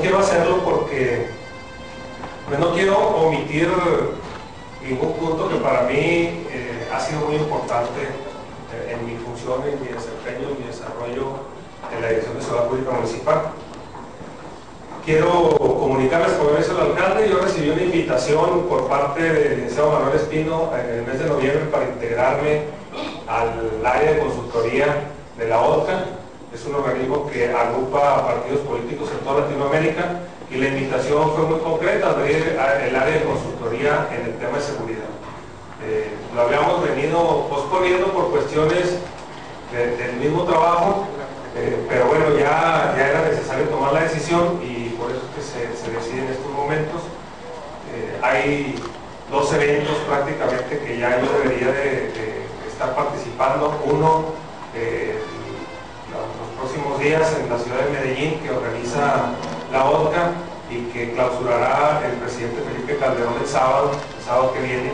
quiero hacerlo porque pues no quiero omitir ningún punto que para mí eh, ha sido muy importante eh, en mi función, en mi desempeño, en mi desarrollo en la Dirección de Seguridad Pública Municipal. Quiero comunicarles, como dice el alcalde, yo recibí una invitación por parte del licenciado Manuel Espino en el mes de noviembre para integrarme al área de consultoría de la OTCA. Es un organismo que agrupa partidos políticos en toda Latinoamérica y la invitación fue muy concreta, abrir el área de consultoría en el tema de seguridad. Eh, lo habíamos venido posponiendo por cuestiones del mismo trabajo, eh, pero bueno, ya, ya, era necesario tomar la decisión y por eso es que se, decide en estos momentos. Eh, hay dos eventos prácticamente que ya yo debería de, estar participando. Uno, días en la ciudad de Medellín, que organiza la OTCA y que clausurará el presidente Felipe Calderón el sábado, el sábado que viene.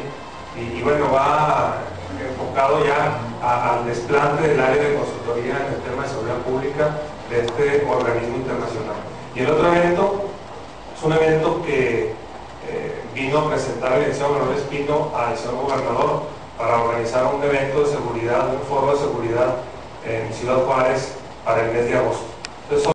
Y, bueno, va enfocado ya al desplante del área de consultoría en el tema de seguridad pública de este organismo internacional. Y el otro evento es un evento que eh, vino a presentar el licenciado Manuel Espino al señor gobernador para organizar un evento de seguridad, un foro de seguridad en Ciudad Juárez para el mes de.